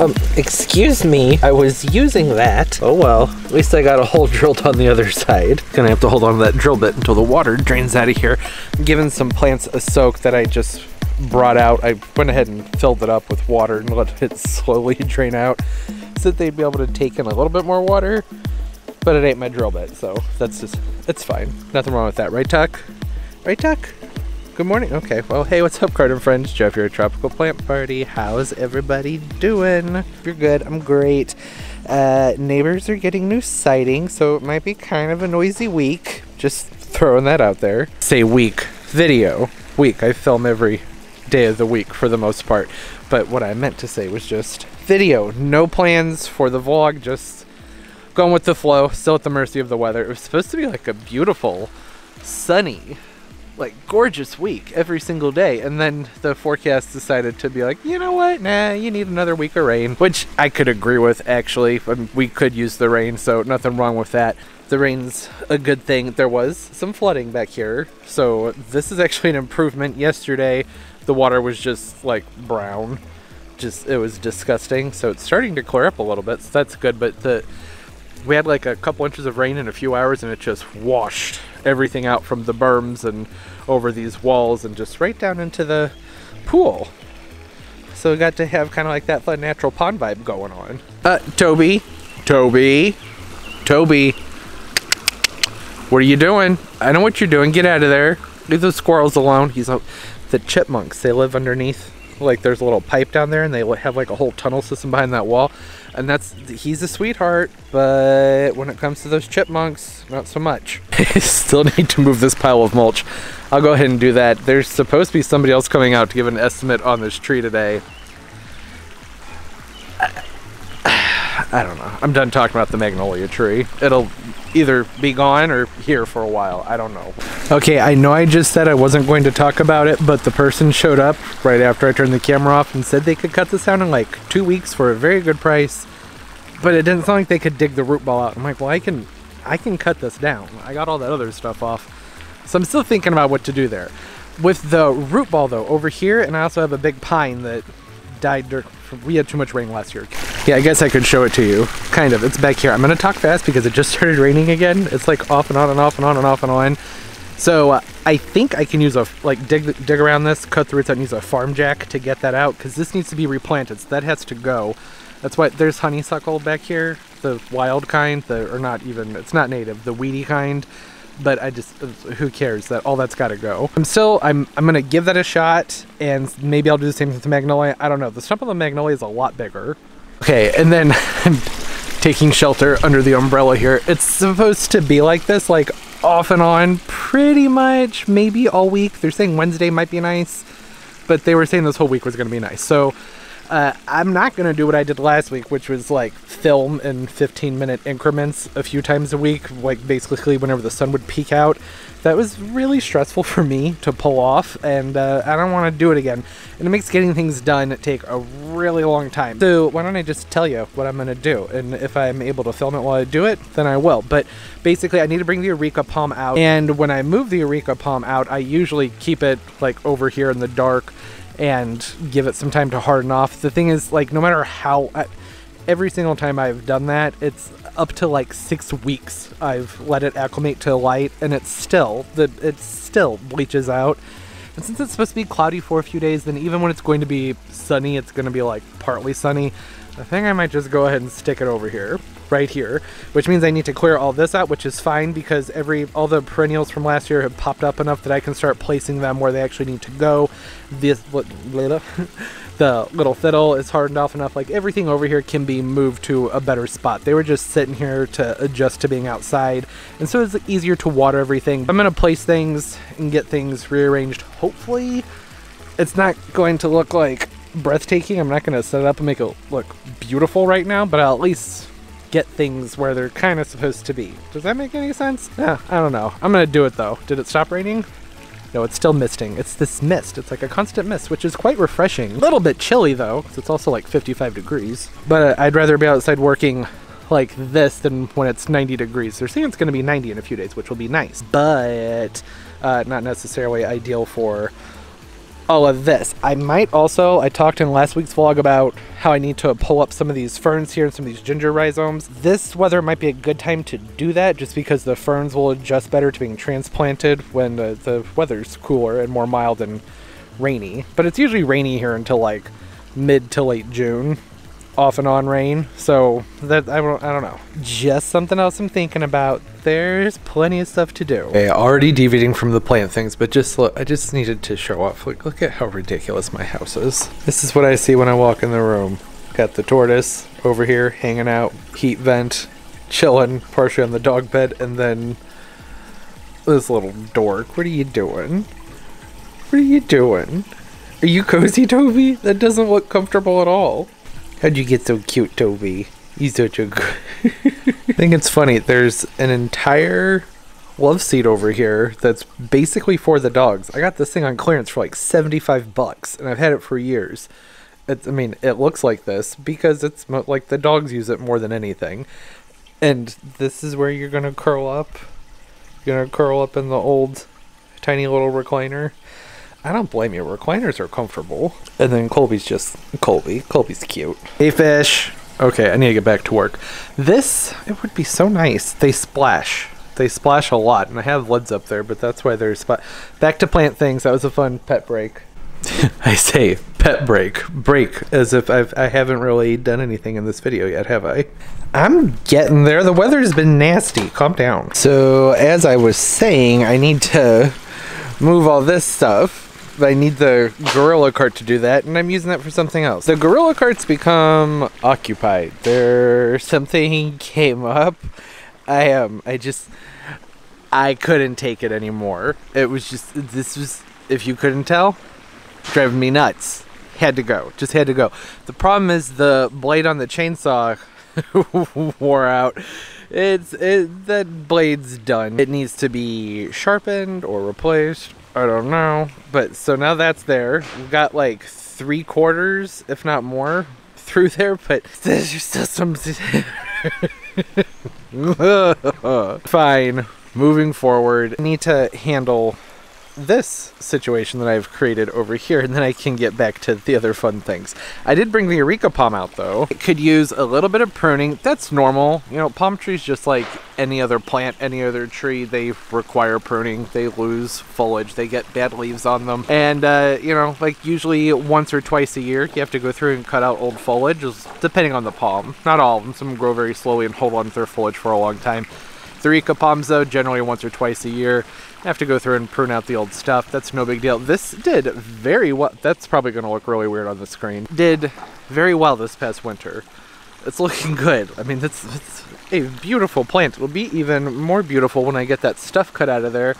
Um, excuse me. I was using that. Oh well. At least I got a hole drilled on the other side. Gonna have to hold on to that drill bit until the water drains out of here. I'm giving some plants a soak that I just brought out. I went ahead and filled it up with water and let it slowly drain out so that they'd be able to take in a little bit more water. But it ain't my drill bit, so that's just, it's fine. Nothing wrong with that, right, Tuck? Right, Tuck? Good morning. Okay. Well, hey, what's up, garden friends? Jeff here at Tropical Plant Party. How's everybody doing? You're good, I'm great. Uh, neighbors are getting new siding, so it might be kind of a noisy week. Just throwing that out there. Say week. Video. Week. I film every day of the week for the most part. But what I meant to say was just video. No plans for the vlog, just going with the flow, still at the mercy of the weather. It was supposed to be like a beautiful, sunny, like gorgeous week every single day. And then the forecast decided to be like you know what? Nah you need another week of rain which i could agree with actually. I mean, we could use the rain so nothing wrong with that. The rain's a good thing. There was some flooding back here so this is actually an improvement. Yesterday the water was just like brown. Just it was disgusting. So it's starting to clear up a little bit so that's good. But the we had like a couple inches of rain in a few hours and it just washed everything out from the berms and over these walls and just right down into the pool. So we got to have kind of like that fun natural pond vibe going on. Uh, Toby, Toby, Toby, what are you doing? I know what you're doing. Get out of there. Leave those squirrels alone. He's a, the chipmunks. They live underneath. Like there's a little pipe down there, and they have like a whole tunnel system behind that wall. And that's he's a sweetheart, but when it comes to those chipmunks, not so much. Still need to move this pile of mulch. I'll go ahead and do that. There's supposed to be somebody else coming out to give an estimate on this tree today. I don't know. I'm done talking about the magnolia tree. It'll either be gone or here for a while. I don't know. Okay, I know I just said I wasn't going to talk about it, but the person showed up right after I turned the camera off and said they could cut this down in like two weeks for a very good price. But it didn't sound like they could dig the root ball out. I'm like, well, I can, I can cut this down. I got all that other stuff off. So I'm still thinking about what to do there. With the root ball though, over here, and I also have a big pine that died we had too much rain last year. Yeah, I guess I could show it to you. Kind of. It's back here. I'm to talk fast because it just started raining again. It's like off and on and off and on and off and on. So uh, I think I can use a, like dig, dig around this, cut the roots out and use a farm jack to get that out because this needs to be replanted. So that has to go. That's why there's honeysuckle back here, the wild kind, the, or not even, it's not native, the weedy kind but I just who cares that all that's got to go. I'm still I'm I'm gonna give that a shot and maybe I'll do the same with the magnolia. I don't know. The stump of the magnolia is a lot bigger. Okay, and then I'm taking shelter under the umbrella here. It's supposed to be like this, like off and on, pretty much, maybe all week. They're saying Wednesday might be nice, but they were saying this whole week was gonna be nice. So uh, I'm not going to do what I did last week, which was like film in 15 minute increments a few times a week, like basically whenever the sun would peek out. That was really stressful for me to pull off, and uh, I don't want to do it again. And it makes getting things done take a really long time. So why don't I just tell you what I'm going to do? And if I'm able to film it while I do it, then I will. But basically, I need to bring the areca palm out. And when I move the areca palm out, I usually keep it like over here in the dark and give it some time to harden off. The thing is, like, no matter how, every single time I've done that, it's up to like six weeks. I've let it acclimate to light, and it's still the it still bleaches out. And since it's supposed to be cloudy for a few days, then even when it's going to be sunny, it's going to be like partly sunny. I think I might just go ahead and stick it over here, right here, which means I need to clear all this out, which is fine because every all the perennials from last year have popped up enough that I can start placing them where they actually need to go. This the little fiddle is hardened off enough. Like everything over here can be moved to a better spot. They were just sitting here to adjust to being outside, and so it's easier to water everything. I'm gonna place things and get things rearranged. Hopefully, it's not going to look like breathtaking. I'm not going to set it up and make it look beautiful right now, but I'll at least get things where they're kind of supposed to be. Does that make any sense? Yeah, I don't know. I'm going to do it though. Did it stop raining? No, it's still misting. It's this mist. It's like a constant mist, which is quite refreshing. A little bit chilly though, because it's also like 55 degrees. But uh, I'd rather be outside working like this than when it's 90 degrees. They're saying it's going to be 90 in a few days, which will be nice, but uh, not necessarily ideal for all of this. I might also, I talked in last week's vlog about how I need to pull up some of these ferns here and some of these ginger rhizomes. This weather might be a good time to do that just because the ferns will adjust better to being transplanted when the, the weather's cooler and more mild and rainy. But it's usually rainy here until like mid to late June off and on rain. So that I don't, I don't know. Just something else I'm thinking about. There's plenty of stuff to do. Okay, already deviating from the plant things, but just look, I just needed to show off. Like, look at how ridiculous my house is. This is what I see when I walk in the room. Got the tortoise over here hanging out, heat vent, chilling, partially on the dog bed, and then this little dork. What are you doing? What are you doing? Are you cozy, Toby? That doesn't look comfortable at all. How'd you get so cute, Toby? He's such a good. I think it's funny. There's an entire love seat over here that's basically for the dogs. I got this thing on clearance for like 75 bucks, and I've had it for years. It's, I mean, it looks like this because it's mo- like the dogs use it more than anything. And this is where you're gonna curl up. You're gonna curl up in the old, tiny little recliner. I don't blame you. Recliners are comfortable. And then Colby's just Colby. Colby's cute. Hey, fish. Okay, I need to get back to work. This, it would be so nice. They splash. They splash a lot, and I have lids up there, but that's why they're spot. Back to plant things. That was a fun pet break. I say pet break, break, as if I've I haven't really done anything in this video yet, have I? I'm getting there. The weather's been nasty. Calm down. So as I was saying, I need to move all this stuff. I need the gorilla cart to do that, and I'm using that for something else. The gorilla cart's become occupied. There, something came up. I um, I just, I couldn't take it anymore. It was just, this was, if you couldn't tell, driving me nuts. Had to go. Just had to go. The problem is the blade on the chainsaw wore out. It's it that blade's done. It needs to be sharpened or replaced. I don't know. But so now that's there. We've got like three quarters, if not more, through there, but there's still some Fine. Moving forward, I need to handle this situation that I've created over here, and then I can get back to the other fun things. I did bring the areca palm out though. It could use a little bit of pruning. That's normal. You know, palm trees just like any other plant, any other tree, they require pruning. They lose foliage. They get bad leaves on them. And, uh, you know, like usually once or twice a year, you have to go through and cut out old foliage, depending on the palm. Not all of them. Some grow very slowly and hold on to their foliage for a long time. The areca palms, though, generally once or twice a year. I have to go through and prune out the old stuff. That's no big deal. This did very well. That's probably going to look really weird on the screen. Did very well this past winter. It's looking good. I mean, it's a beautiful plant. It'll be even more beautiful when I get that stuff cut out of there.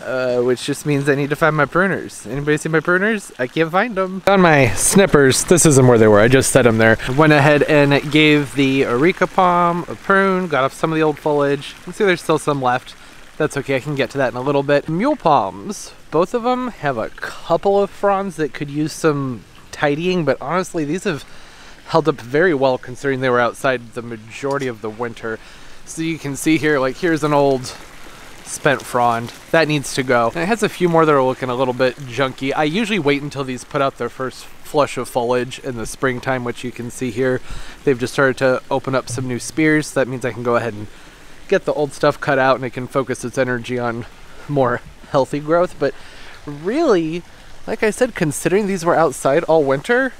Uh, which just means I need to find my pruners. Anybody see my pruners? I can't find them. Found my snippers. This isn't where they were. I just set them there. Went ahead and gave the areca palm a prune. Got off some of the old foliage. You see there's still some left. That's okay, I can get to that in a little bit. Mule palms, both of them have a couple of fronds that could use some tidying, but honestly, these have held up very well considering they were outside the majority of the winter. So you can see here, like here's an old spent frond. That needs to go. And it has a few more that are looking a little bit junky. I usually wait until these put out their first flush of foliage in the springtime, which you can see here. They've just started to open up some new spears. That means I can go ahead and get the old stuff cut out and it can focus its energy on more healthy growth. But really, like I said, considering these were outside all winter,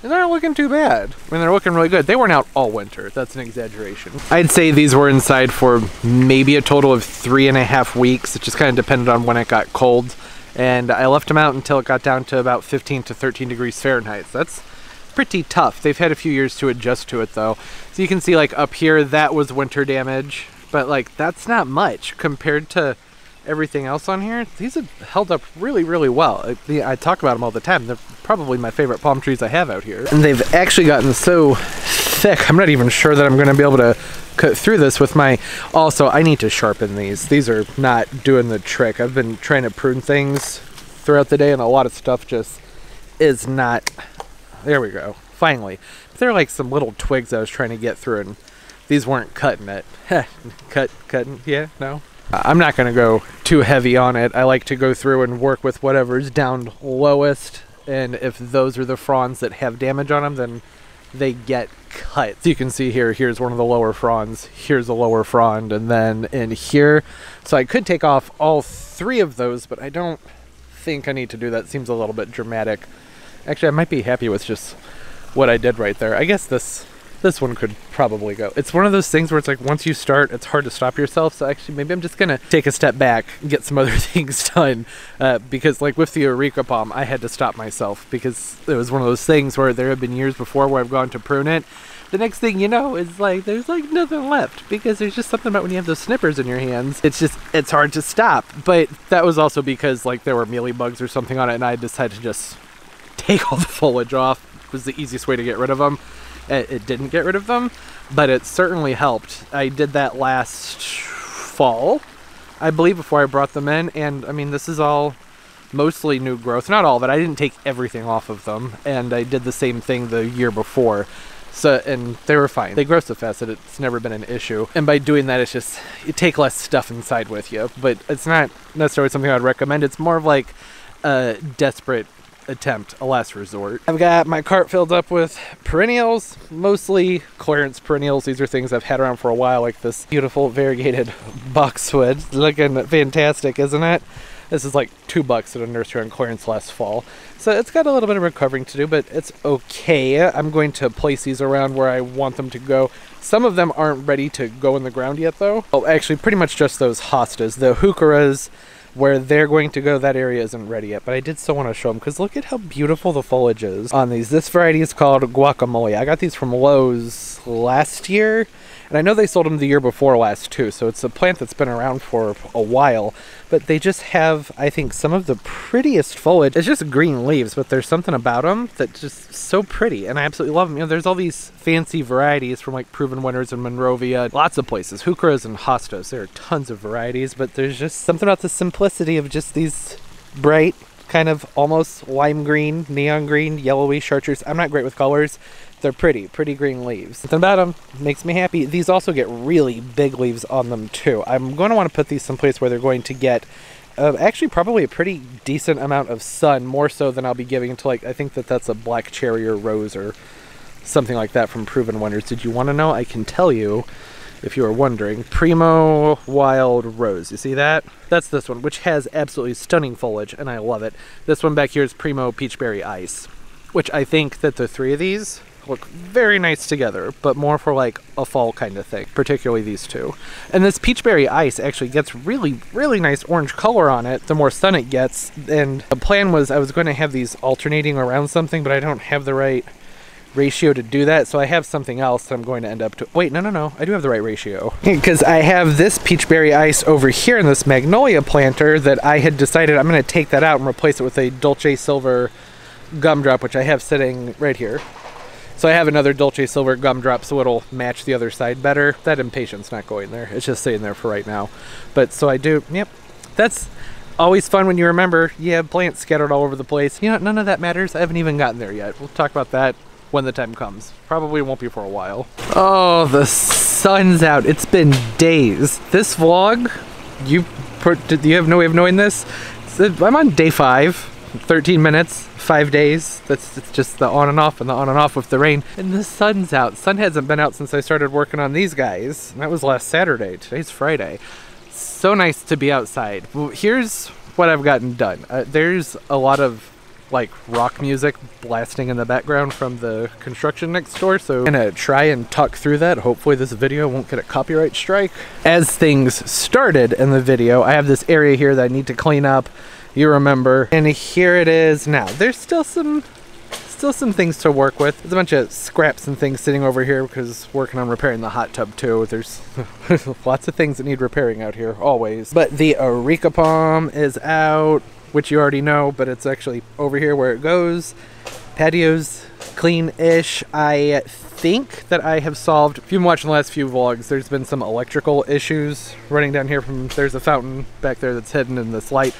they're not looking too bad. I mean, they're looking really good. They weren't out all winter. That's an exaggeration. I'd say these were inside for maybe a total of three and a half weeks. It just kind of depended on when it got cold. And I left them out until it got down to about 15 to 13 degrees Fahrenheit. So that's pretty tough. They've had a few years to adjust to it though. So you can see like up here, that was winter damage. But like, that's not much compared to everything else on here, these have held up really, really well. I, talk about them all the time. They're probably my favorite palm trees I have out here. And they've actually gotten so thick, I'm not even sure that I'm going to be able to cut through this with my... Also, I need to sharpen these. These are not doing the trick. I've been trying to prune things throughout the day, and a lot of stuff just is not... There we go. Finally. They're like some little twigs I was trying to get through, and these weren't cutting it. cut, cutting, yeah, no, I'm not going to go too heavy on it. I like to go through and work with whatever's down lowest. And if those are the fronds that have damage on them, then they get cut. So you can see here, here's one of the lower fronds, here's a lower frond, and then in here. So I could take off all three of those, but I don't think I need to do that. Seems a little bit dramatic. Actually, I might be happy with just what I did right there. I guess this this one could probably go. It's one of those things where it's like once you start, it's hard to stop yourself. So actually, maybe I'm just gonna take a step back and get some other things done. Uh, because like with the areca Palm, I had to stop myself because it was one of those things where there have been years before where I've gone to prune it. The next thing you know is like there's like nothing left because there's just something about when you have those snippers in your hands. It's just it's hard to stop. But that was also because like there were mealy bugs or something on it, and I decided to just take all the foliage off. It was the easiest way to get rid of them it, it didn't get rid of them, but it certainly helped. I did that last fall, I believe, before I brought them in, and I mean, this is all mostly new growth. Not all of it. I didn't take everything off of them, and I did the same thing the year before. So and they were fine. They grow so fast that it's never been an issue. And by doing that, it's just you take less stuff inside with you. But it's not necessarily something I'd recommend. It's more of like a desperate attempt, a last resort. I've got my cart filled up with perennials, mostly clearance perennials. These are things I've had around for a while, like this beautiful variegated boxwood. Looking fantastic, isn't it? This is like two bucks at a nursery on clearance last fall. So it's got a little bit of recovering to do, but it's okay. I'm going to place these around where I want them to go. Some of them aren't ready to go in the ground yet though. Oh, actually pretty much just those hostas. The heucheras where they're going to go, that area isn't ready yet. But I did still want to show them because look at how beautiful the foliage is on these. This variety is called guacamole. I got these from Lowe's last year and I know they sold them the year before last too, so it's a plant that's been around for a while. But they just have, I think, some of the prettiest foliage. It's just green leaves, but there's something about them that's just so pretty, and I absolutely love them. You know, there's all these fancy varieties from like Proven Winners and Monrovia, lots of places, Heucheras and Hostas. There are tons of varieties, but there's just something about the simplicity of just these bright, kind of almost lime green, neon green, yellowy chartreuse. I'm not great with colors, they're pretty, pretty green leaves. Something about them makes me happy. These also get really big leaves on them too. I'm going to want to put these someplace where they're going to get uh, actually probably a pretty decent amount of sun, more so than I'll be giving to like, I think that that's a black cherry or rose or something like that from Proven Winners. Did you want to know? I can tell you if you are wondering. Primo Wild Rose. You see that? That's this one, which has absolutely stunning foliage, and I love it. This one back here is Primo Peachberry Ice, which I think that the three of these look very nice together, but more for like a fall kind of thing, particularly these two. And this peachberry ice actually gets really, really nice orange color on it the more sun it gets. And the plan was I was going to have these alternating around something, but I don't have the right ratio to do that so I have something else that I'm going to end up to wait no no no I do have the right ratio because I have this peachberry ice over here in this magnolia planter that I had decided I'm going to take that out and replace it with a Dolce Silver gumdrop which I have sitting right here so I have another Dolce Silver gumdrop so it'll match the other side better. That impatiens not going there. It's just sitting there for right now. But so I do, yep. That's always fun when you remember you have plants scattered all over the place. You know, none of that matters. I haven't even gotten there yet. We'll talk about that when the time comes. Probably won't be for a while. Oh, the sun's out. It's been days. This vlog, you, put, you have no way of knowing this? I'm on day five, 13 minutes five days. That's it's just the on and off and the on and off with the rain. And the sun's out. Sun hasn't been out since I started working on these guys. That was last Saturday. Today's Friday. So nice to be outside. Here's what I've gotten done. Uh, there's a lot of like rock music blasting in the background from the construction next door so I'm gonna try and talk through that hopefully this video won't get a copyright strike as things started in the video I have this area here that I need to clean up you remember. And here it is now. There's still some still some things to work with. There's a bunch of scraps and things sitting over here because working on repairing the hot tub too. There's lots of things that need repairing out here, always. But the areca Palm is out, which you already know, but it's actually over here where it goes. Patio's clean-ish. I think that I have solved, if you've been watching the last few vlogs, there's been some electrical issues running down here from, there's a fountain back there that's hidden in this light.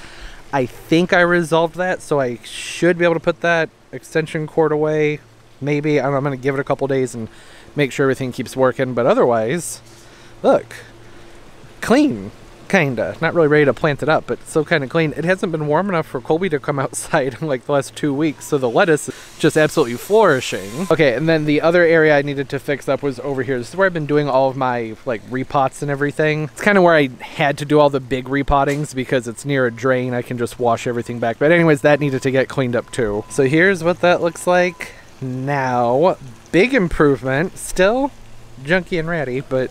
I think I resolved that, so I should be able to put that extension cord away. Maybe. I am going to give it a couple days and make sure everything keeps working. But otherwise, look, clean. Kinda. Not really ready to plant it up, but still kind of clean. It hasn't been warm enough for Colby to come outside in like the last two weeks, so the lettuce is just absolutely flourishing. Okay, and then the other area I needed to fix up was over here. This is where I've been doing all of my like repots and everything. It's kind of where I had to do all the big repottings because it's near a drain. I can just wash everything back. But anyways, that needed to get cleaned up too. So here's what that looks like now. Big improvement. Still junky and ratty, but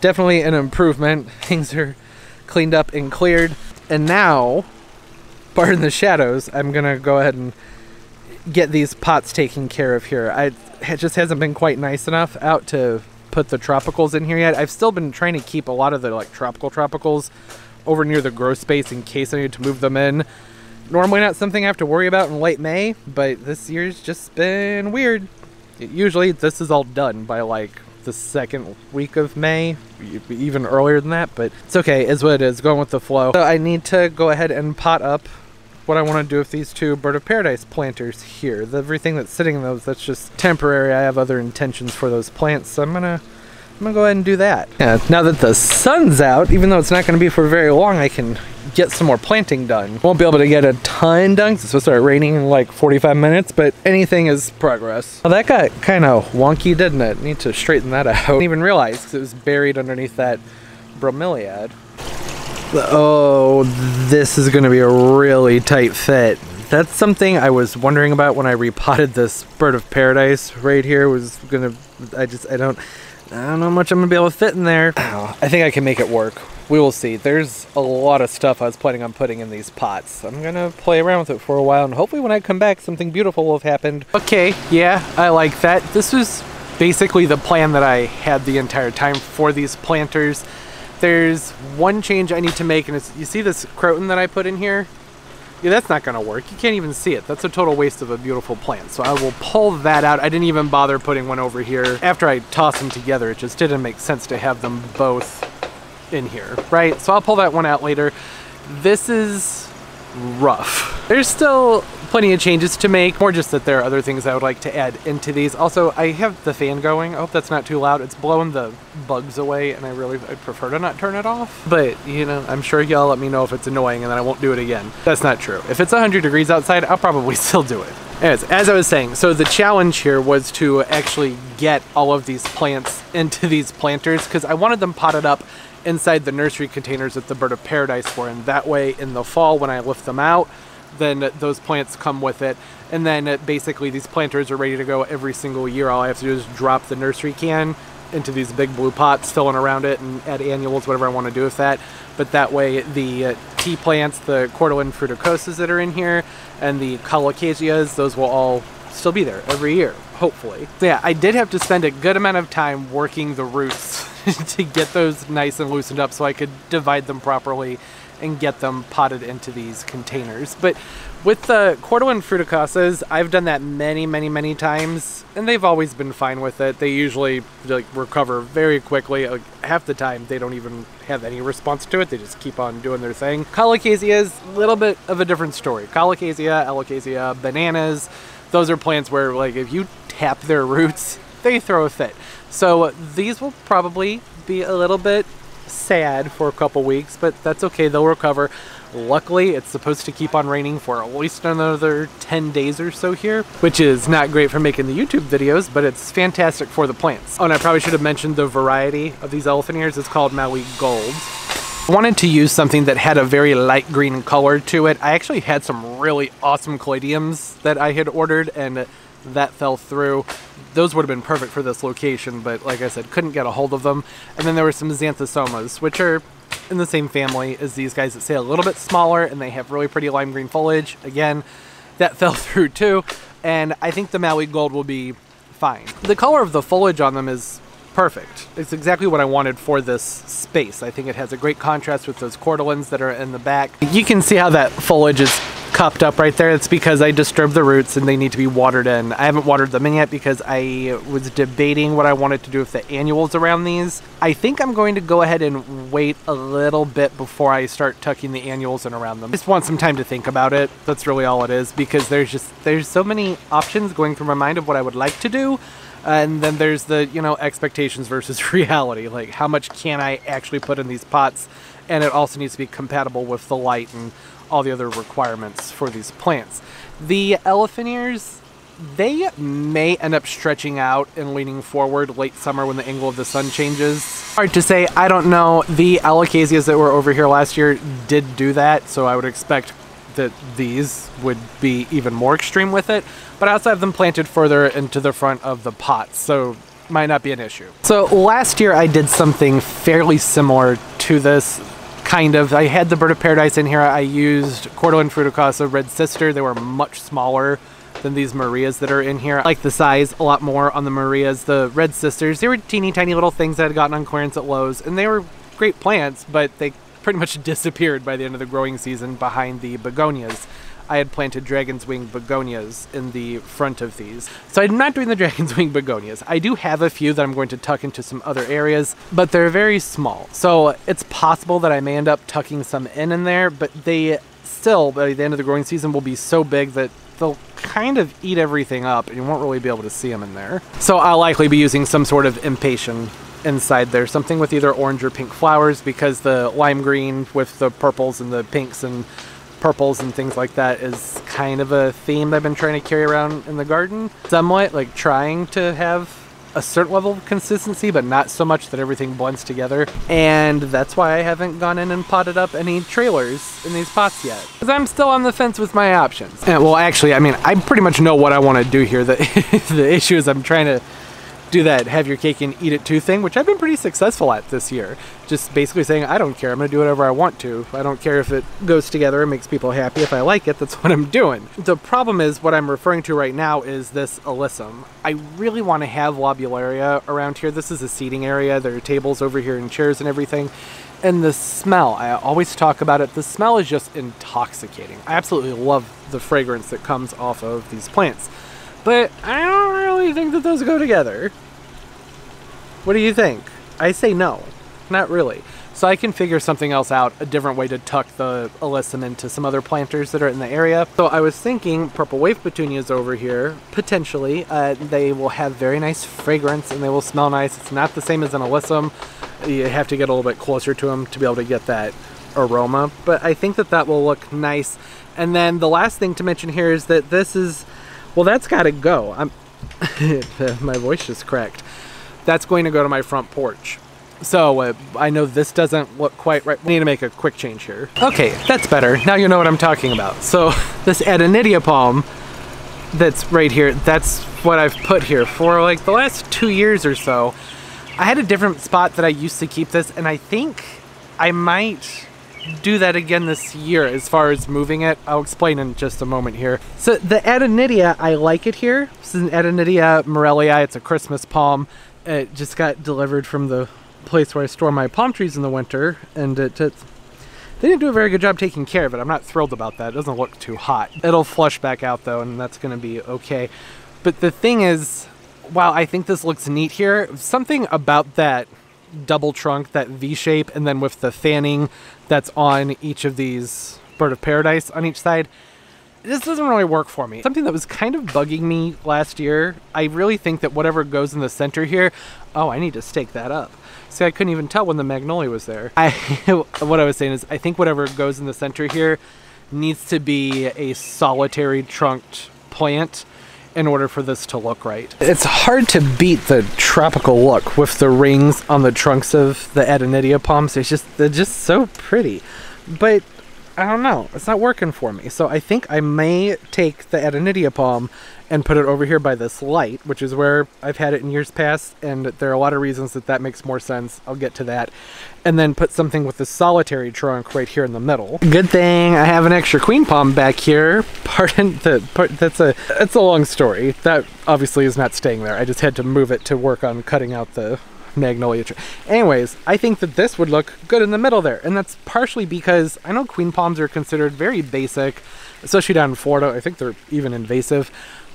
definitely an improvement. Things are cleaned up and cleared. And now, pardon the shadows, I'm gonna go ahead and get these pots taken care of here. I it just hasn't been quite nice enough out to put the tropicals in here yet. I've still been trying to keep a lot of the like tropical tropicals over near the grow space in case I need to move them in. Normally not something I have to worry about in late May, but this year's just been weird. Usually this is all done by like the second week of May, even earlier than that, but it's okay, is what it is, going with the flow. So I need to go ahead and pot up what I want to do with these two bird of paradise planters here. The, everything that's sitting in those, that's just temporary. I have other intentions for those plants, so I'm gonna I'm gonna go ahead and do that. Yeah, now that the sun's out, even though it's not gonna be for very long, I can get some more planting done. Won't be able to get a ton done it's supposed to start raining in like 45 minutes, but anything is progress. Well, that got kind of wonky, didn't it? Need to straighten that out. I didn't even realize because it was buried underneath that bromeliad. Oh, this is gonna be a really tight fit. That's something I was wondering about when I repotted this bird of paradise right here was gonna, I just, I don't, I don't know how much I'm gonna be able to fit in there. I think I can make it work. We will see. There's a lot of stuff I was planning on putting in these pots. I'm gonna play around with it for a while and hopefully when I come back something beautiful will have happened. Okay, yeah, I like that. This was basically the plan that I had the entire time for these planters. There's one change I need to make and it's, you see this croton that I put in here? Yeah, that's not gonna work. You can't even see it. That's a total waste of a beautiful plant. So I will pull that out. I didn't even bother putting one over here. After I tossed them together, it just didn't make sense to have them both in here, right? So I'll pull that one out later. This is rough. There's still plenty of changes to make, more just that there are other things I would like to add into these. Also, I have the fan going. I hope that's not too loud. It's blowing the bugs away and I really I prefer to not turn it off. But, you know, I'm sure y'all let me know if it's annoying and then I won't do it again. That's not true. If it's 100 degrees outside, I'll probably still do it. As, as I was saying, so the challenge here was to actually get all of these plants into these planters because I wanted them potted up inside the nursery containers that the bird of paradise were in. That way in the fall when I lift them out, then those plants come with it. And then basically these planters are ready to go every single year. All I have to do is drop the nursery can into these big blue pots, filling around it and add annuals, whatever I want to do with that. But that way the uh, ti plants, the Cordyline fruticosas that are in here, and the Colocasias, those will all still be there every year, hopefully. So yeah, I did have to spend a good amount of time working the roots to get those nice and loosened up so I could divide them properly and get them potted into these containers. But with the Cordyline Fruticosas, I've done that many, many, many times, and they've always been fine with it. They usually like recover very quickly. Like, half the time, they don't even have any response to it. They just keep on doing their thing. Colocasia is a little bit of a different story. Colocasia, Alocasia, bananas, those are plants where like if you tap their roots, they throw a fit. So these will probably be a little bit sad for a couple weeks, but that's okay, they'll recover. Luckily, it's supposed to keep on raining for at least another 10 days or so here, which is not great for making the YouTube videos, but it's fantastic for the plants. Oh, and I probably should have mentioned the variety of these elephant ears. It's called Maui Gold. I wanted to use something that had a very light green color to it. I actually had some really awesome caladiums that I had ordered and that fell through. Those would have been perfect for this location, but like I said, couldn't get a hold of them. And then there were some xanthosomas, which are in the same family as these guys that say a little bit smaller and they have really pretty lime green foliage. Again, that fell through too. And I think the Maui Gold will be fine. The color of the foliage on them is perfect. It's exactly what I wanted for this space. I think it has a great contrast with those cordylines that are in the back. You can see how that foliage is cupped up right there. It's because I disturbed the roots and they need to be watered in. I haven't watered them in yet because I was debating what I wanted to do with the annuals around these. I think I'm going to go ahead and wait a little bit before I start tucking the annuals in around them. Just want some time to think about it. That's really all it is because there's just, there's so many options going through my mind of what I would like to do and then there's the you know expectations versus reality like how much can i actually put in these pots and it also needs to be compatible with the light and all the other requirements for these plants. The elephant ears, they may end up stretching out and leaning forward late summer when the angle of the sun changes. Hard to say, I don't know. The alocasias that were over here last year did do that, so I would expect that these would be even more extreme with it. But I also have them planted further into the front of the pots, so might not be an issue. So last year I did something fairly similar to this kind of. I had the bird of paradise in here. I used Cordyline fruticosa red sister. They were much smaller than these Marias that are in here. I like the size a lot more on the Marias. The red sisters, they were teeny tiny little things that I had gotten on clearance at Lowe's and they were great plants, but they pretty much disappeared by the end of the growing season behind the begonias. I had planted dragon's wing begonias in the front of these. So I'm not doing the dragon's wing begonias. I do have a few that I'm going to tuck into some other areas, but they're very small. So it's possible that I may end up tucking some in in there, but they still, by the end of the growing season, will be so big that they'll kind of eat everything up and you won't really be able to see them in there. So I'll likely be using some sort of impatient inside there, something with either orange or pink flowers because the lime green with the purples and the pinks and purples and things like that is kind of a theme I've been trying to carry around in the garden. Somewhat like trying to have a certain level of consistency, but not so much that everything blends together. And that's why I haven't gone in and potted up any trailers in these pots yet. Because I'm still on the fence with my options. And, well, actually, I mean, I pretty much know what I want to do here. The, the issue is I'm trying to do that have your cake and eat it too thing, which I've been pretty successful at this year. Just basically saying, I don't care, I'm gonna do whatever I want to. I don't care if it goes together and makes people happy. If I like it, that's what I'm doing. The problem is, what I'm referring to right now is this alyssum. I really wanna have lobularia around here. This is a seating area. There are tables over here and chairs and everything. And the smell, I always talk about it, the smell is just intoxicating. I absolutely love the fragrance that comes off of these plants. But I don't really think that those go together. What do you think? I say no. Not really. So I can figure something else out, a different way to tuck the alyssum into some other planters that are in the area. So I was thinking purple wave petunias over here, potentially. Uh, they will have very nice fragrance and they will smell nice. It's not the same as an alyssum. You have to get a little bit closer to them to be able to get that aroma. But I think that that will look nice. And then the last thing to mention here is that this is well, that's got to go. I'm my voice just cracked. That's going to go to my front porch. So uh, I know this doesn't look quite right. We need to make a quick change here. Okay, that's better. Now you know what I'm talking about. So this Adonidia palm that's right here, that's what I've put here for like the last two years or so. I had a different spot that I used to keep this and I think I might do that again this year as far as moving it. I'll explain in just a moment here. So the Adonidia, I like it here. This is an Adonidia merrillii. It's a Christmas palm. It just got delivered from the place where I store my palm trees in the winter, and it, they didn't do a very good job taking care of it. I'm not thrilled about that. It doesn't look too hot. It'll flush back out though, and that's going to be okay. But the thing is, while I think this looks neat here, something about that double trunk, that V shape, and then with the fanning that's on each of these bird of paradise on each side, this doesn't really work for me. Something that was kind of bugging me last year, I really think that whatever goes in the center here, oh, I need to stake that up. See, I couldn't even tell when the magnolia was there. I, what I was saying is, I think whatever goes in the center here needs to be a solitary trunked plant in order for this to look right. It's hard to beat the tropical look with the rings on the trunks of the Adonidia palms. It's just they're just so pretty. But I don't know. It's not working for me. So I think I may take the Adonidia palm and put it over here by this light, which is where I've had it in years past, and there are a lot of reasons that that makes more sense. I'll get to that. And then put something with the solitary trunk right here in the middle. Good thing I have an extra queen palm back here. Pardon the part, that's a that's a long story. That obviously is not staying there. I just had to move it to work on cutting out the magnolia tree. Anyways, I think that this would look good in the middle there, and that's partially because I know queen palms are considered very basic, especially down in Florida. I think they're even invasive,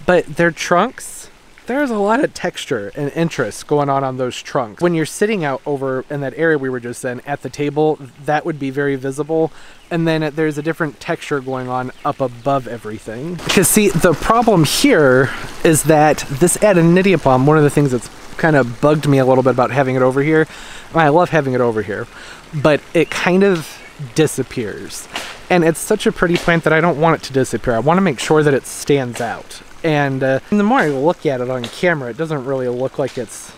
but their trunks there's a lot of texture and interest going on on those trunks. When you're sitting out over in that area we were just in at the table, that would be very visible. And then there's a different texture going on up above everything. Because see, the problem here is that this Adonidia palm, one of the things that's kind of bugged me a little bit about having it over here. I love having it over here, but it kind of disappears. And it's such a pretty plant that I don't want it to disappear. I want to make sure that it stands out. And, uh, the more I look at it on camera, it doesn't really look like it's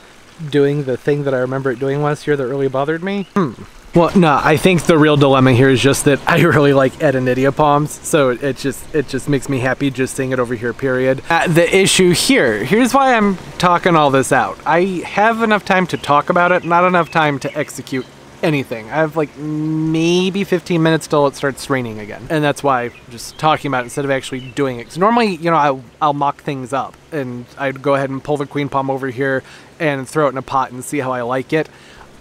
doing the thing that I remember it doing last year that really bothered me. Hmm. Well, no, I think the real dilemma here is just that I really like Adonidia palms, so it just it just makes me happy just seeing it over here. Period. Uh, the issue here, here's why I'm talking all this out. I have enough time to talk about it, not enough time to execute anything. I have like maybe 15 minutes till it starts raining again. And that's why I'm just talking about it instead of actually doing it. Because normally, you know, I'll, I'll mock things up and I'd go ahead and pull the queen palm over here and throw it in a pot and see how I like it.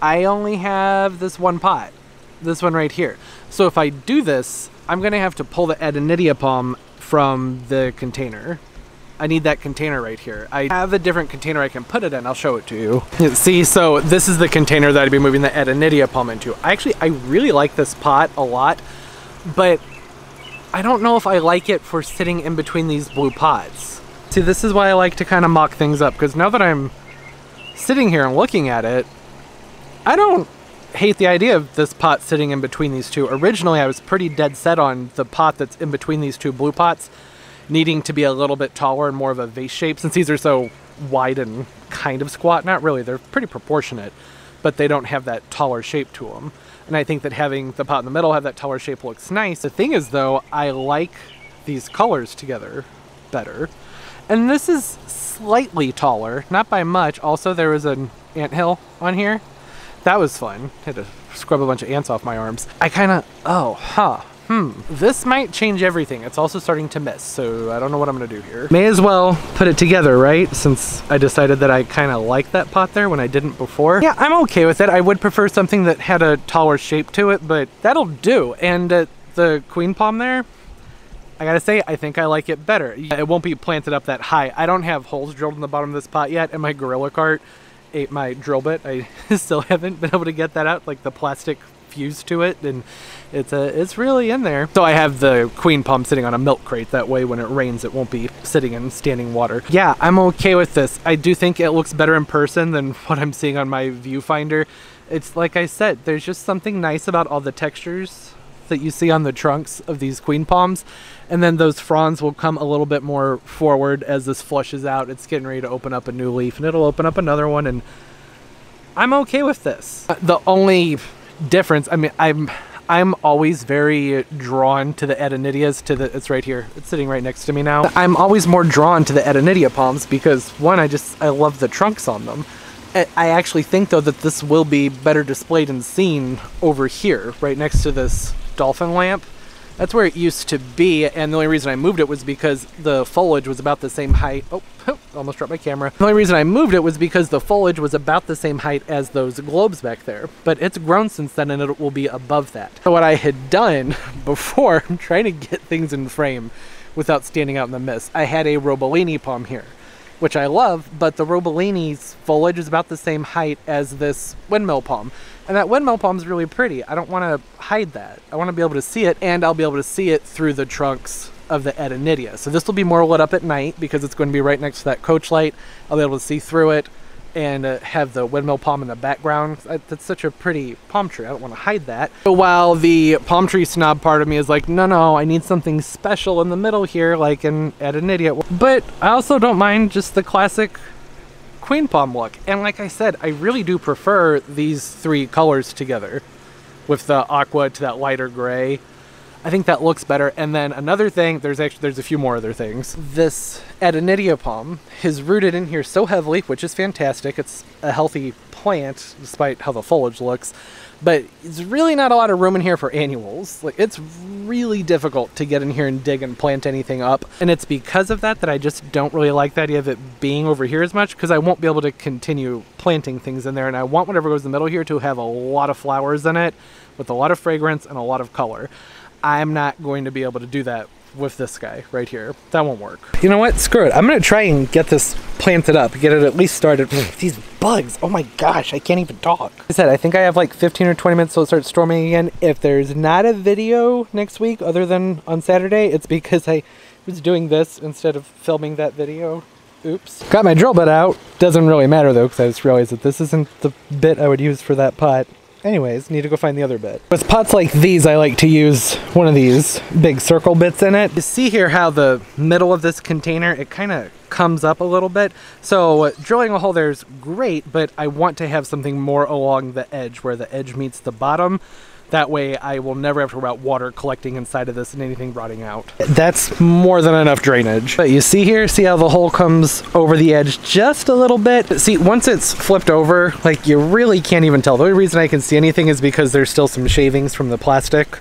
I only have this one pot, this one right here. So if I do this, I'm gonna have to pull the Adonidia palm from the container. I need that container right here. I have a different container I can put it in. I'll show it to you. See, so this is the container that I'd be moving the Adonidia palm into. I actually, I really like this pot a lot, but I don't know if I like it for sitting in between these blue pots. See, this is why I like to kind of mock things up, because now that I'm sitting here and looking at it, I don't hate the idea of this pot sitting in between these two. Originally, I was pretty dead set on the pot that's in between these two blue pots needing to be a little bit taller and more of a vase shape since these are so wide and kind of squat. Not really, they're pretty proportionate, but they don't have that taller shape to them. And I think that having the pot in the middle have that taller shape looks nice. The thing is though, I like these colors together better. And this is slightly taller, not by much. Also, there was an ant hill on here that was fun. I Had to scrub a bunch of ants off my arms. I kind of, oh, huh. Hmm, this might change everything. It's also starting to miss, so I don't know what I'm gonna do here. May as well put it together, right? Since I decided that I kind of like that pot there when I didn't before. Yeah, I'm okay with it. I would prefer something that had a taller shape to it, but that'll do. And uh, the queen palm there, I gotta say, I think I like it better. It won't be planted up that high. I don't have holes drilled in the bottom of this pot yet, and my Gorilla Cart ate my drill bit. I still haven't been able to get that out, like the plastic fuse to it, and it's a, it's really in there. So I have the queen palm sitting on a milk crate. That way, when it rains, it won't be sitting in standing water. Yeah, I'm okay with this. I do think it looks better in person than what I'm seeing on my viewfinder. It's like I said, there's just something nice about all the textures that you see on the trunks of these queen palms. And then those fronds will come a little bit more forward as this flushes out. It's getting ready to open up a new leaf and it'll open up another one. And I'm okay with this. Uh, the only difference, I mean, I'm I'm always very drawn to the Adonidias, to the, it's right here, it's sitting right next to me now. I'm always more drawn to the Adonidia palms because one, I just, I love the trunks on them. I actually think though that this will be better displayed and seen over here, right next to this dolphin lamp. That's where it used to be, and the only reason I moved it was because the foliage was about the same height. Oh, oh, almost dropped my camera. The only reason I moved it was because the foliage was about the same height as those globes back there. But it's grown since then, and it will be above that. So what I had done before, I'm trying to get things in frame without standing out in the mist. I had a Roebelenii palm here which I love, but the Roebelenii's foliage is about the same height as this windmill palm. And that windmill palm is really pretty. I don't want to hide that. I want to be able to see it, and I'll be able to see it through the trunks of the Adonidia. So this will be more lit up at night because it's going to be right next to that coach light. I'll be able to see through it and uh, have the windmill palm in the background. That's such a pretty palm tree. I don't want to hide that. But while the palm tree snob part of me is like, no, no, I need something special in the middle here, like an Adonidia. But I also don't mind just the classic queen palm look. And like I said, I really do prefer these three colors together with the aqua to that lighter gray. I think that looks better. And then another thing, there's actually there's a few more other things. This Adonidia palm is rooted in here so heavily, which is fantastic. It's a healthy plant, despite how the foliage looks. But it's really not a lot of room in here for annuals. Like it's really difficult to get in here and dig and plant anything up. And it's because of that that I just don't really like the idea of it being over here as much because I won't be able to continue planting things in there. And I want whatever goes in the middle here to have a lot of flowers in it with a lot of fragrance and a lot of color. I'm not going to be able to do that with this guy right here. That won't work. You know what? Screw it. I'm going to try and get this planted up, get it at least started. These bugs. Oh my gosh, I can't even talk. Like I said, I think I have like 15 or 20 minutes till it starts storming again. If there's not a video next week other than on Saturday, it's because I was doing this instead of filming that video Oops. Got my drill bit out. Doesn't really matter though, because I just realized that this isn't the bit I would use for that pot. Anyways, need to go find the other bit. With pots like these, I like to use one of these big circle bits in it. You see here how the middle of this container, it kind of comes up a little bit. So drilling a hole there is great, but I want to have something more along the edge where the edge meets the bottom. That way I will never have to worry about water collecting inside of this and anything rotting out. That's more than enough drainage. But you see here, see how the hole comes over the edge just a little bit? See, once it's flipped over, like you really can't even tell. The only reason I can see anything is because there's still some shavings from the plastic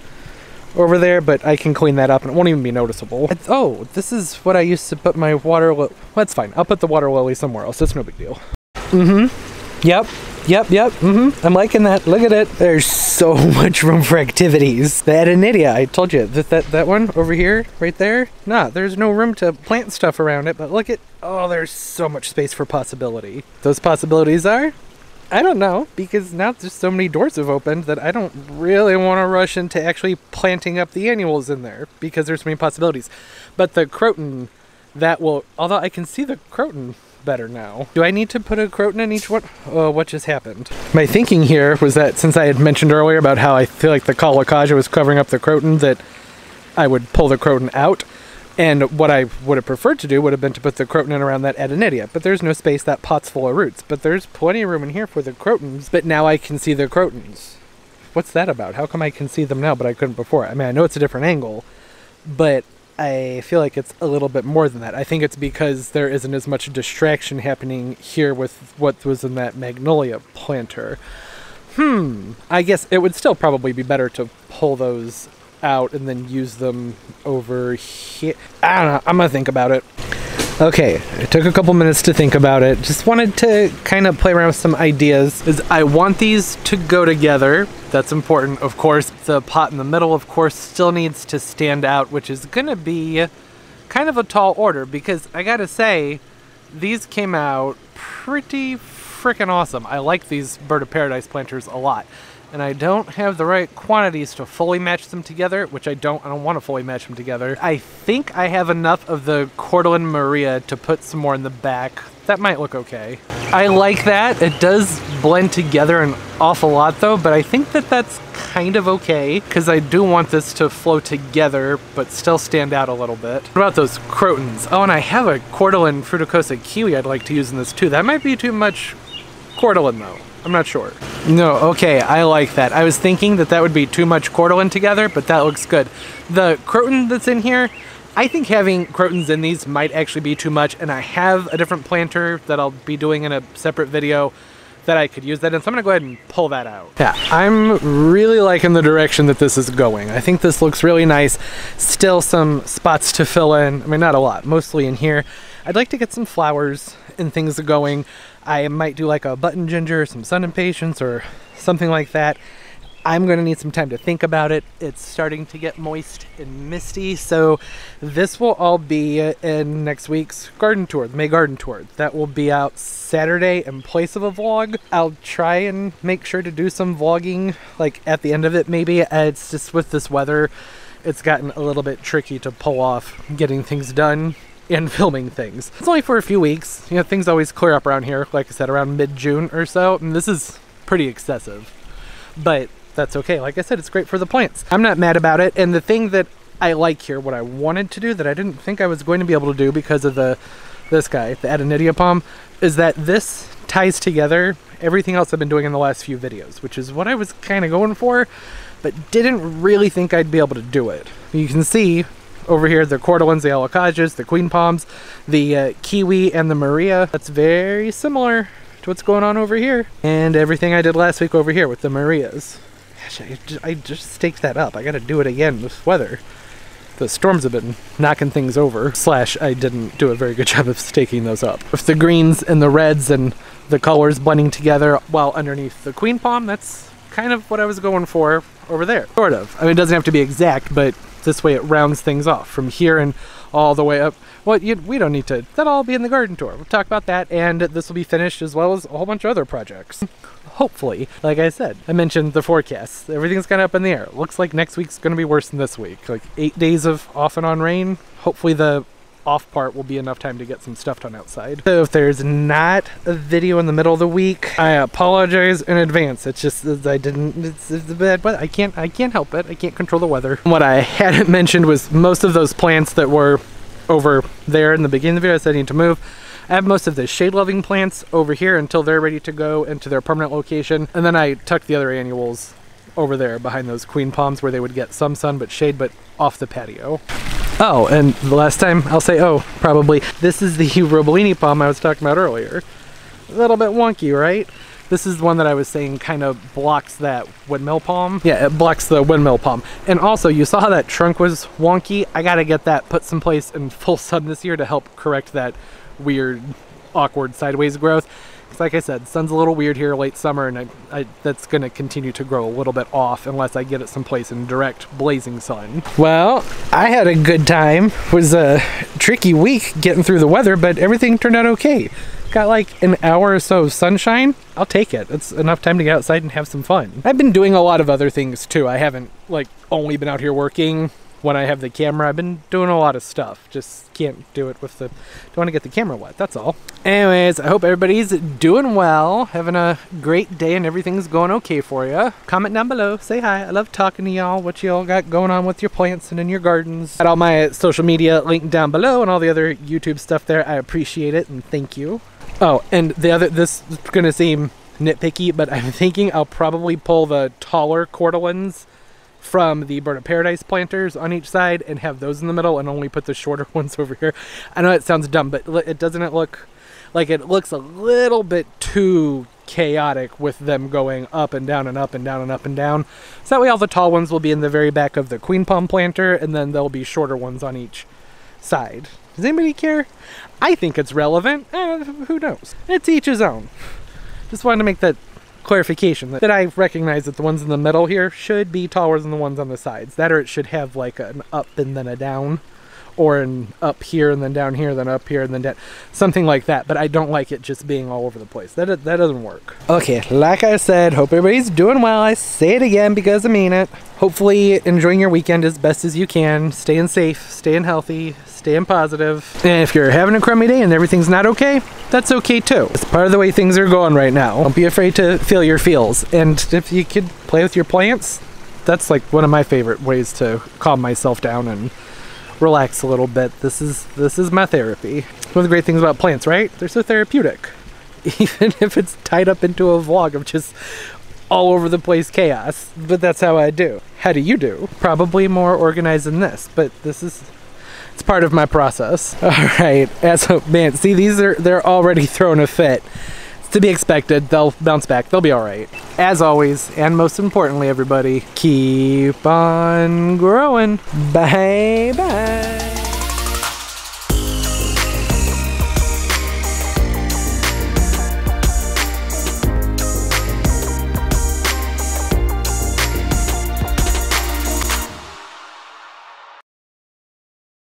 over there, but I can clean that up and it won't even be noticeable. It's, oh, this is what I used to put my water, well, that's fine. I'll put the water lily somewhere else. It's no big deal. Mm-hmm. Yep. Yep, yep. Mm-hmm. I'm liking that. Look at it. There's so much room for activities. The Adonidia, I told you, that, that that one over here, right there. Nah, there's no room to plant stuff around it, but look at, oh, there's so much space for possibility. Those possibilities are, I don't know, because now there's so many doors have opened that I don't really want to rush into actually planting up the annuals in there because there's so many possibilities. But the croton, that will, although I can see the croton better now. Do I need to put a croton in each one? Oh, what just happened? My thinking here was that since I had mentioned earlier about how I feel like the colocasia was covering up the croton, that I would pull the croton out. And what I would have preferred to do would have been to put the croton in around that Adonidia, but there's no space, that pot's full of roots. But there's plenty of room in here for the crotons, but now I can see the crotons. What's that about? How come I can see them now, but I couldn't before? I mean, I know it's a different angle, but I feel like it's a little bit more than that. I think it's because there isn't as much distraction happening here with what was in that magnolia planter. Hmm, I guess it would still probably be better to pull those out and then use them over here. I don't know, I'm gonna think about it. Okay, it took a couple minutes to think about it. Just wanted to kind of play around with some ideas. Is I want these to go together. That's important, of course. The pot in the middle, of course, still needs to stand out, which is gonna be kind of a tall order because I gotta say, these came out pretty freaking awesome. I like these Bird of Paradise planters a lot and I don't have the right quantities to fully match them together, which I don't, I don't want to fully match them together. I think I have enough of the Cordyline Maria to put some more in the back. That might look okay. I like that. It does blend together an awful lot though, but I think that that's kind of okay because I do want this to flow together but still stand out a little bit. What about those crotons? Oh, and I have a Cordyline fruticosa kiwi I'd like to use in this too. That might be too much Cordyline though. I'm not sure. No, okay, I like that. I was thinking that that would be too much Cordyline together, but that looks good. The croton that's in here, I think having crotons in these might actually be too much, and I have a different planter that I'll be doing in a separate video that I could use that in, so I'm gonna go ahead and pull that out. Yeah, I'm really liking the direction that this is going. I think this looks really nice. Still some spots to fill in. I mean, not a lot, mostly in here. I'd like to get some flowers and things going. I might do like a button ginger, some sun impatiens, or something like that. I'm going to need some time to think about it. It's starting to get moist and misty, so this will all be in next week's garden tour, the May garden tour. That will be out Saturday in place of a vlog. I'll try and make sure to do some vlogging like at the end of it maybe. Uh, it's just with this weather, it's gotten a little bit tricky to pull off getting things done and filming things. It's only for a few weeks. You know, things always clear up around here, like I said, around mid-June or so, and this is pretty excessive. But that's okay. Like I said, it's great for the plants. I'm not mad about it, and the thing that I like here, what I wanted to do that I didn't think I was going to be able to do because of the this guy, the Adonidia palm, is that this ties together everything else I've been doing in the last few videos, which is what I was kind of going for, but didn't really think I'd be able to do it. You can see over here the cordylines, the alocasias, the queen palms, the uh, kiwi, and the maria. That's very similar to what's going on over here. And everything I did last week over here with the marias. Gosh, I just, I just staked that up. I gotta do it again with weather. The storms have been knocking things over, slash I didn't do a very good job of staking those up. With the greens and the reds and the colors blending together while underneath the queen palm, that's kind of what I was going for over there. Sort of. I mean, it doesn't have to be exact, but this way it rounds things off from here and all the way up. Well, you, we don't need to. That'll all be in the garden tour. We'll talk about that, and this will be finished as well as a whole bunch of other projects. Hopefully, like I said, I mentioned the forecast. Everything's kind of up in the air. Looks like next week's going to be worse than this week. Like eight days of off and on rain. Hopefully, the off part will be enough time to get some stuff done outside. So if there's not a video in the middle of the week, I apologize in advance. It's just I didn't. It's, it's bad weather. I can't. I can't help it. I can't control the weather. What I hadn't mentioned was most of those plants that were over there in the beginning of the video. I said I need to move. I have most of the shade loving plants over here until they're ready to go into their permanent location. And then I tuck the other annuals over there behind those queen palms where they would get some sun but shade but off the patio. Oh, and the last time I'll say, oh, probably, this is the Roebelenii palm I was talking about earlier. A little bit wonky, right? This is the one that I was saying kind of blocks that windmill palm. Yeah, it blocks the windmill palm. And also, you saw how that trunk was wonky? I gotta get that put someplace in full sun this year to help correct that weird, awkward sideways growth. Because like I said, sun's a little weird here late summer, and I, I, that's going to continue to grow a little bit off unless I get it someplace in direct blazing sun. Well, I had a good time. It was a tricky week getting through the weather, but everything turned out okay. Got like an hour or so of sunshine. I'll take it. It's enough time to get outside and have some fun. I've been doing a lot of other things too. I haven't like only been out here working when I have the camera. I've been doing a lot of stuff. Just can't do it with the, don't want to get the camera wet, that's all. Anyways, I hope everybody's doing well, having a great day and everything's going okay for you. Comment down below, say hi. I love talking to y'all, what y'all got going on with your plants and in your gardens. Got all my social media linked down below and all the other YouTube stuff there. I appreciate it and thank you. Oh, and the other, this is gonna seem nitpicky, but I'm thinking I'll probably pull the taller cordyceps from the Bird of Paradise planters on each side and have those in the middle and only put the shorter ones over here. I know it sounds dumb, but it doesn't it look like it looks a little bit too chaotic with them going up and down and up and down and up and down. So that way all the tall ones will be in the very back of the queen palm planter and then there'll be shorter ones on each side. Does anybody care? I think it's relevant. Eh, who knows? It's each his own. Just wanted to make that clarification that, I recognize that the ones in the middle here should be taller than the ones on the sides. That or it should have like an up and then a down or an up here and then down here, then up here and then down, something like that. But I don't like it just being all over the place. That that doesn't work. Okay, like I said, hope everybody's doing well. I say it again because I mean it. Hopefully, enjoying your weekend as best as you can. Staying safe, staying healthy, staying positive. And if you're having a crummy day and everything's not okay, that's okay too. It's part of the way things are going right now. Don't be afraid to feel your feels. And if you could play with your plants, that's like one of my favorite ways to calm myself down and relax a little bit. This is this is my therapy. One of the great things about plants, right? They're so therapeutic. Even if it's tied up into a vlog of just all over the place chaos. But that's how I do. How do you do? Probably more organized than this, but this is it's part of my process. All right, as a man, see these are they're already throwing a fit. It's to be expected. They'll bounce back. They'll be all right. As always, and most importantly, everybody, keep on growing. Bye bye.